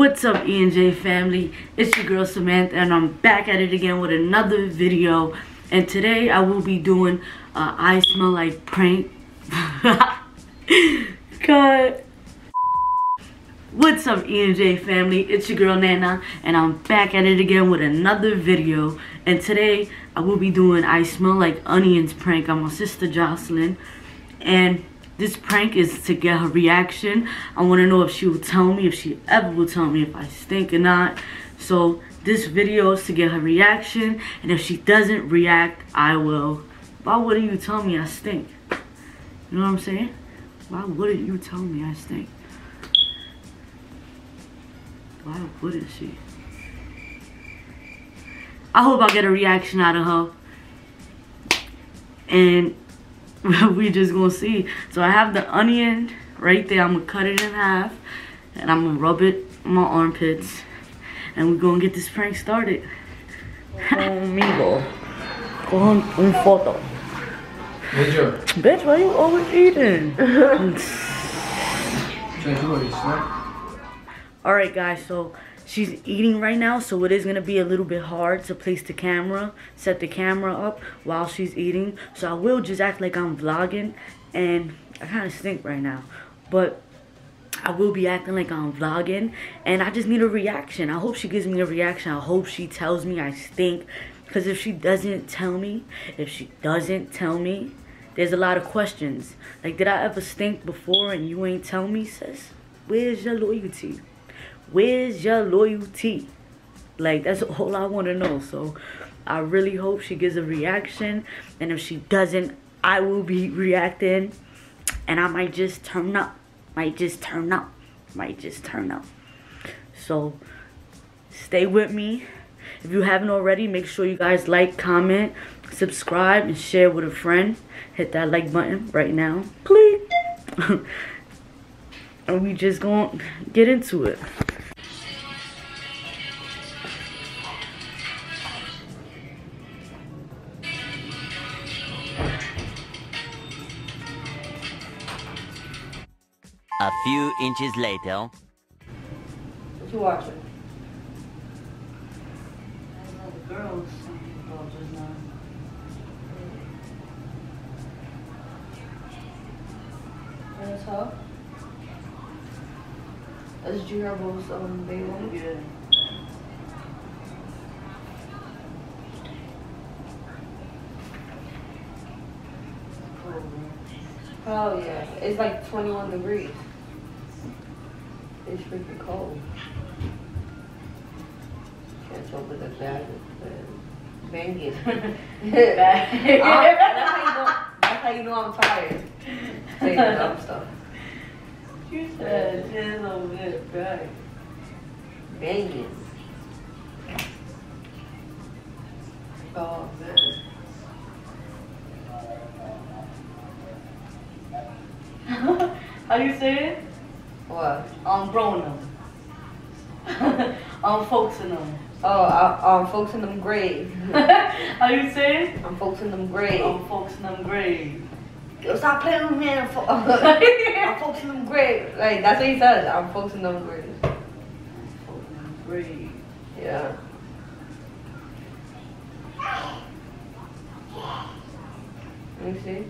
What's up E&J family? It's your girl Samantha and I'm back at it again with another video. And today I will be doing uh, I smell like prank. Cut. What's up E&J family? It's your girl Nana and I'm back at it again with another video. And today I will be doing I smell like onions prank on my sister Jocelyn. And this prank is to get her reaction. I want to know if she will tell me, if she ever will tell me if I stink or not. So this video is to get her reaction. And if she doesn't react, I will. Why wouldn't you tell me I stink? You know what I'm saying? Why wouldn't you tell me I stink? Why wouldn't she? I hope I get a reaction out of her. And we just gonna see. So I have the onion right there. I'm gonna cut it in half and I'm gonna rub it on my armpits. And we're gonna get this prank started. Conmigo. Con un foto. Major, Bitch, why you always eating? change your snack. Alright guys, so she's eating right now, so it is gonna be a little bit hard to place the camera, set the camera up while she's eating. So I will just act like I'm vlogging and I kinda stink right now. But I will be acting like I'm vlogging and I just need a reaction. I hope she gives me a reaction. I hope she tells me I stink. Because if she doesn't tell me, if she doesn't tell me, there's a lot of questions. Like, did I ever stink before and you ain't tell me, sis? Where's your loyalty? Where's your loyalty? Like, that's all I want to know. So, I really hope she gives a reaction. And if she doesn't, I will be reacting. And I might just turn up. Might just turn up. Might just turn up. So, stay with me. If you haven't already, make sure you guys like, comment, subscribe, and share with a friend. Hit that like button right now, please. and we just gonna get into it. Few inches later. What you watching? The girls just now. That's how? That's G Herbo's um baby. Yeah. Oh yeah, it's like 21 degrees. It's freaking cold. Can't open the bag. Bang it. that's, how you know, that's how you know I'm tired. Say the dumb stuff. You said just over there, right? Bang. Oh man. How you say it? What? I'm growing them. I'm folksing them. Oh, uh, I, I'm folks in them grave. How you say it? I'm folks in them grave. I'm folksing them grave. Yo, stop playing with me. I'm, fo- I'm in them grave. Like that's what he says. I'm in them grave. Grave. Yeah. Let me see.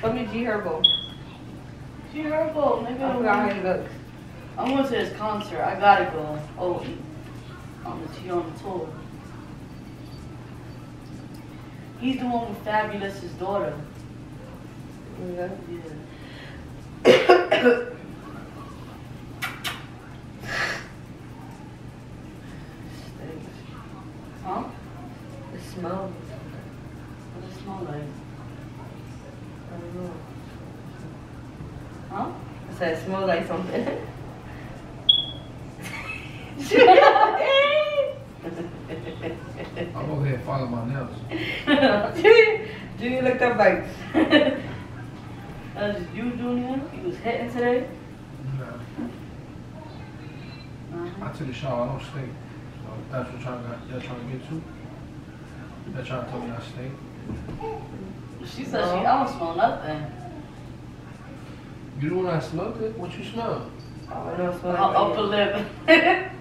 Show me G Herbo. G Herbo, I forgot how he looks. I went to his concert. I gotta go. Oh, on the T on the tour. He's the one with Fabolous's daughter. Yeah. Yeah. Stinks. Huh? The smell. What does it smell like? I don't know. Huh? I said it smells like something. I'm over here filing my nails. Do you look up like? That's you doing it? You was hitting today? Nah, Uh-huh. I took a shower. I don't stink. So that's what y'all got, y'all trying to get to. Y'all trying to tell me I stink. She said she, I don't smell nothing. You the one that smelled it? What you smell? Oh, I know it smells Her like upper lip.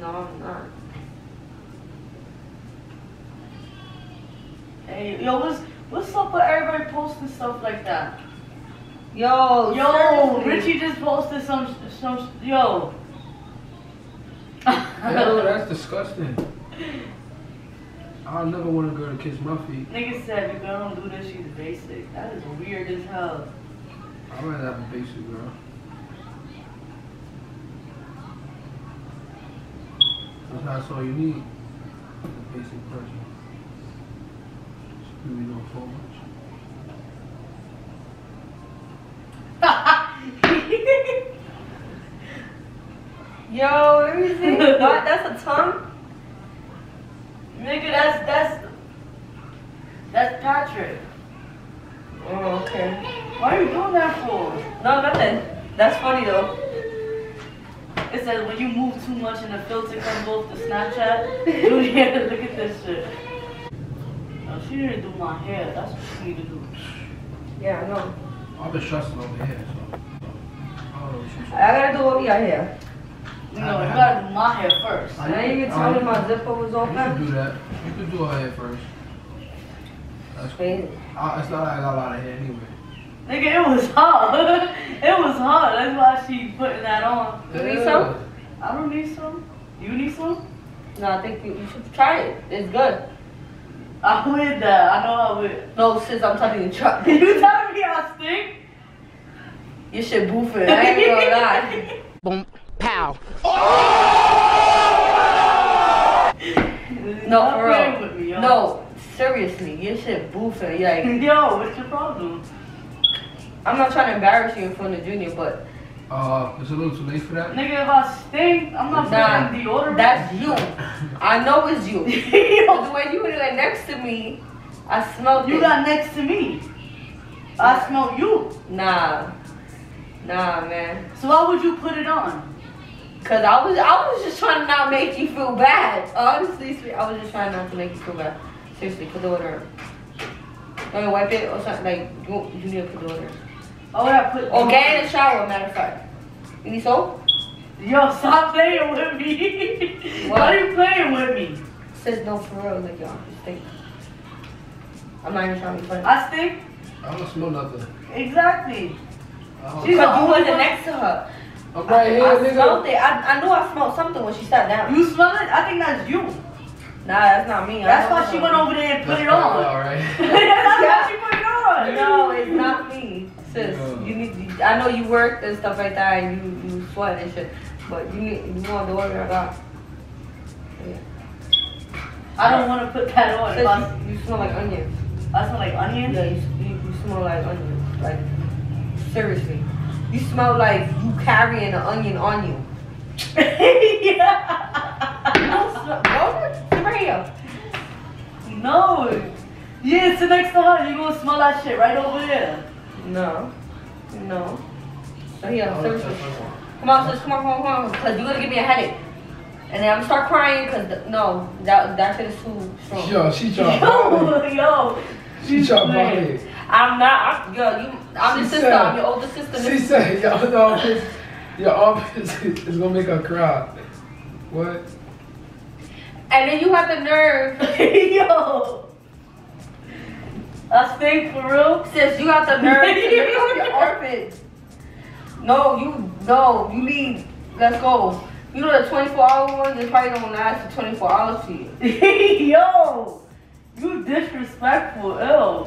No, I'm not. Hey, yo, what's what's up with everybody posting stuff like that? Yo, Yo, seriously. Richie just posted some some yo. Yo, that's disgusting. I'll never want a girl to kiss my feet. Nigga said if a girl don't do this, she's basic. That is weird as hell. I'd rather have a basic girl. That's all you need. A basic person. Really don't so much. Yo, let me see. what? That's a tongue? Nigga, that's that's that's Patrick. Oh, okay. Why are you doing that for? No, nothing. That's funny though. It says when you move too much and the filter comes off the Snapchat. Julia, look at this shit. No, she didn't do my hair. That's what she need to do. Yeah, I know. I've been stressing over here, so. I know I gotta do what we got here. You know, you gotta do my hair first. I- Now you can tell me my zipper was open. You can do that. You can do her hair first. That's cool. Crazy. Uh, it's not like I got a lot of hair anyway. Nigga, it was hot. it was hot. That's why she putting that on. You need some? I don't need some. You need some? No, I think you, you should try it. It's good. I with that. I know I would. No, sis, I'm telling you, try. you telling me I stink? Your shit boofing. I ain't gonna lie. Boom. Pow. No, for real. With me, yo. No, seriously, your shit boofing. You're like, Yo, what's your problem? I'm not trying to embarrass you in front of Junior, but Uh, it's a little too late for that. Nigga, if I stink, I'm not Nah, putting deodorant. that's you. I know it's you. The way you were like next to me, I smelled you it. got next to me. I smell you. Nah, nah, man. So why would you put it on? Cause I was, I was just trying to not make you feel bad. Honestly, sweet, I was just trying not to make you feel bad. Seriously, put the water. You want to wipe it or something? Like you, you need to put the water. Oh, yeah, put. Or get in the shower. Matter of fact. You need soap? Yo, stop playing with me. What? Why are you playing with me? Says no for real. Like y'all, you stink. I'm not even trying to be funny. I stink? I don't smell nothing. Exactly. I don't- She's- Cause you wasn't next to her. I'm right here, I nigga. smelled it. I, I knew I smelled something when she sat down. You smell it? I think that's you. Nah, that's not me. That's why she went over there and put That's it on. Alright. that's why she put it on. No, it's not me, sis. Yeah. You need. You, I know you work and stuff like that, and you you sweat and shit. But you need. You want the order I got. Yeah. I don't want to put that on. If I, you, you smell like onions. I smell like onions. Yeah, you, you, you smell like onions. Like seriously, you smell like you carrying an onion on you. yeah. You don't. Go sit. No. Yeah, sit next to her. You gonna smell that shit right over there. No, no. So Oh, seriously. that's what I want. Come on, sis, come on, come on, come on. Because you're going to give me a headache. And then I'm to start crying because, no, that, that shit is too strong. Uh, yo, she violate. Yo, yo. She playing. violate. I'm not, I'm, yo, you, I'm She your sister, said- I'm your older sister. She said, y'all know this. Your office is gonna make her cry. What? And then you have the nerve, yo. I stink for real. sis, you got the nerve to lift up your armpits. No, you, no, you need, let's go. You know the 24 hour one, they probably don't last for 24 hours for you. yo. You disrespectful. Ew.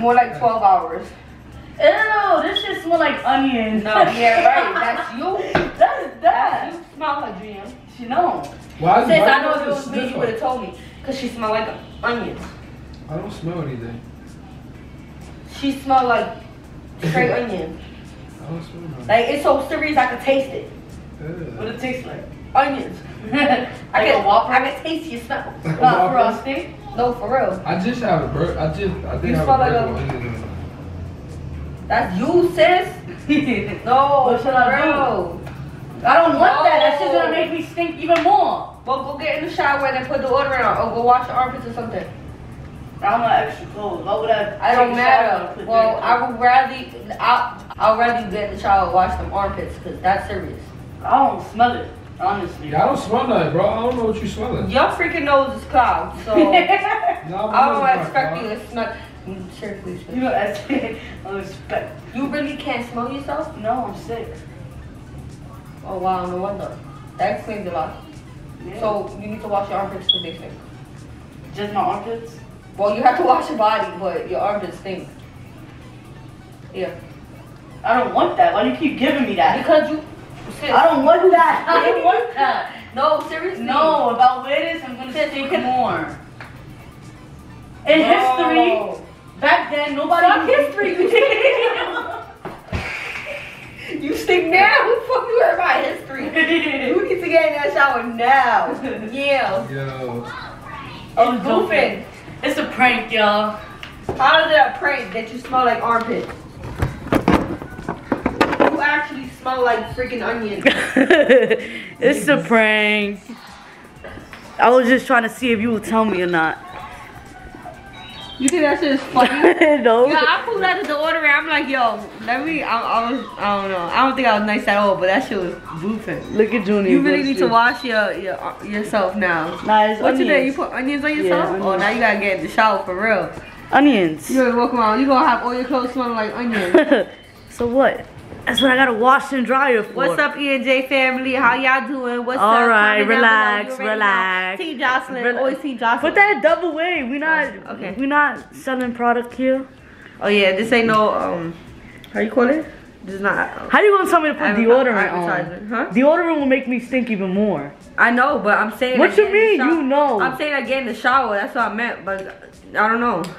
More like 12 hours. Ew, this shit smell like onions. No, yeah, right, that's you. That's That's that. you smell her, Junior. She know. Why? Sis, why I know if it was me, sniff you would have told me. Because she smell like onions. I don't smell anything. She smelled like straight onion. I don't smell nothing. Like, it's so serious I can taste it. What Ugh. it tastes like. Onions. like I a can, Whopper? I can taste your smell. Like a Not for Whopper? us. No, for real. I just have a bird. I just. I You think I have smell like a- with onions in it. That's you, sis. No, What should I do? I don't want that. That shit's No. gonna make me stink even more. Well, go get in the shower and then put the order on. Or go wash your armpits or something. I'm not extra clothes. Why would I? I don't take a shower and matter. Well, I would rather, I, I'd rather get in the shower and wash them armpits because that's serious. I don't smell it. Honestly. Yeah, I don't smell that, bro. I don't know what you're smelling. Your freaking nose is clogged, so Nah, my I don't is expect not you to smell. Mm, Seriously, You know, that's I respect. you really can't smell yourself? No, I'm sick. Oh wow, no wonder. That explains a lot. Yeah. So you need to wash your armpits because they stink. just my armpits. Well, you have to wash your body, but your armpits stink. Yeah, I don't want that. Why do you keep giving me that? because you. Sis, I don't want that. I don't want that. No, seriously. No, if I wear this, I'm gonna Sis, stink you can- more. In No. history, back then, nobody. Fuck history, you You stink now? Who the fuck you heard about history? You need to get in that shower now. Yeah. Yo. I'm goofing. It's a prank, y'all. How is it a prank that you smell like armpits? You actually smell like freaking onion. it's a prank. I was just trying to see if you would tell me or not. You think that shit is funny? no. Yeah, I pulled out the order and I'm like, yo, let me, I, I was, I don't know. I don't think I was nice at all, but that shit was boofing. Look at Junior. You really need to wash your, your uh, yourself now. Nah, it's What you did? You put onions on yourself? Yeah, Oh, now you gotta get in the shower for real. Onions. You're gonna walk around, you gonna have all your clothes smelling like onions. so what? That's what I gotta wash and dry it for. What's up, E and J family? How y'all doing? What's All up? All right, Comment relax, You relax. Team Jocelyn, Rela- always Team Jocelyn. Put that double way. We not. Oh, okay. We not selling product here. Oh yeah, this ain't no um, how you call it? This is not. How you gonna tell me to put deodorant on? huh? Deodorant will make me stink even more. I know, but I'm saying. What you get in the mean? You know. I'm saying I get in the shower. That's what I meant, but I don't know.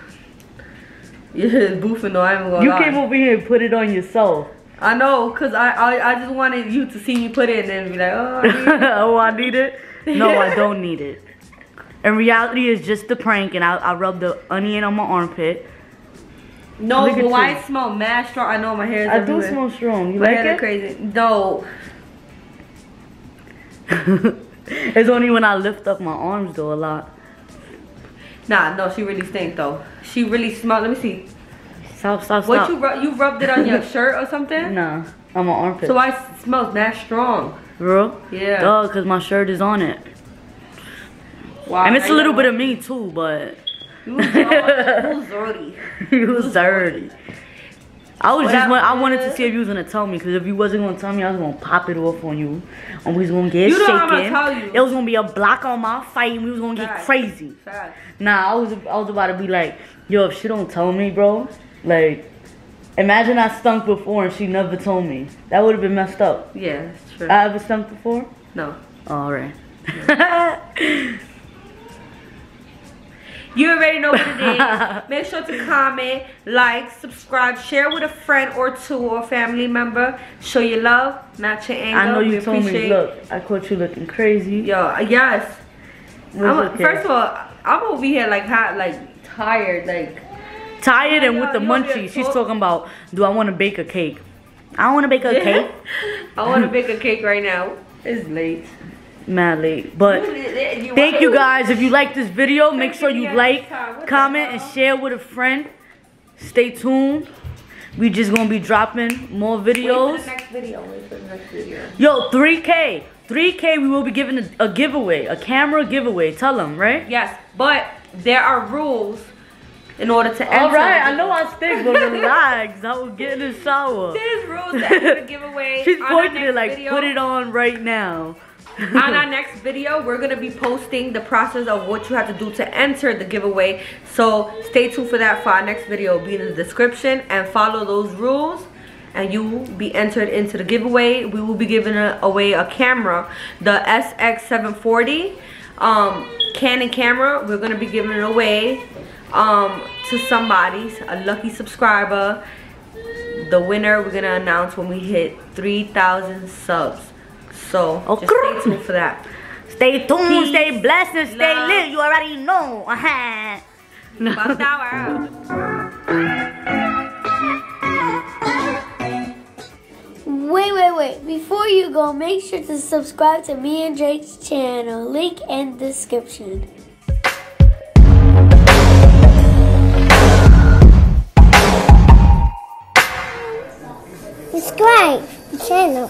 It's boofing though. I am You lie. came over here and put it on yourself. I know, cause I, I I just wanted you to see me put it and then be like, oh. I need it." oh, I need it? No, I don't need it. In reality, it's just a prank, and I, I rub the onion on my armpit. no, but why it smell mad strong? I know my hair is I do everywhere. smell strong. You My like hair it? crazy. No, it's only when I lift up my arms though a lot. nah, no, she really stink though. She really smell. Let me see. Stop, stop, What you rub? You rubbed it on your shirt or something? Nah, I'm on my armpit. So why it smells that strong? Bro? Yeah. Duh, cause my shirt is on it. Wow. and it's a little bit of me too, but You was oh, dirty. You was dirty. you was dirty. I was What just up, I wanted to see if you was gonna tell me, cause if you wasn't gonna tell me, I was gonna pop it off on you, and we was gonna get You know shaken. I'm gonna tell you. It was gonna be a block on my fight, and we was gonna get crazy. Facts. Nah, I was I was about to be like, yo, if she don't tell me, bro, like, imagine I stunk before and she never told me. That would have been messed up. Yeah, it's true. I ever stunk before? no. Oh, all right. You already know what it is. Make sure to comment, like, subscribe, share with a friend or two or family member. Show your love, not your anger. I know We you told me, look, I caught you looking crazy. Yo, uh, yes. It's I'm, okay. First of all, I'm over here like hot, like tired, like. Tired and with the God, you over here munchies. She's talking about, do I want to bake a cake? I don't want to bake a cake. I want to bake a cake right now. It's late. Mad late. But thank you guys. If you like this video, make sure you like, guys. What the comment, and share with a friend. Stay tuned. We just gonna be dropping more videos. the next video. Wait for the next video. Yo, 3K. 3K, we will be giving a, a giveaway, a camera giveaway. Tell them, right? Yes, but there are rules in order to enter. All right, I know I stink, but relax. I will get in the shower. There's rules to enter the giveaway. She's On our pointing it like, video- put it on right now. on our next video, we're gonna be posting the process of what you have to do to enter the giveaway. So stay tuned for that for our next video. It'll be in the description and follow those rules. And you will be entered into the giveaway. We will be giving a- away a camera, the SX740 um, Canon camera. We're gonna be giving it away um, to somebody, a lucky subscriber. The winner we're gonna announce when we hit 3,000 subs. So Okay. just stay tuned for that. Stay tuned, Peace, stay blessed, and stay love. lit. You already know. Uh-huh. Bust out. Wait, wait, wait. Before you go, make sure to subscribe to me and Drake's channel. Link in description. Channel.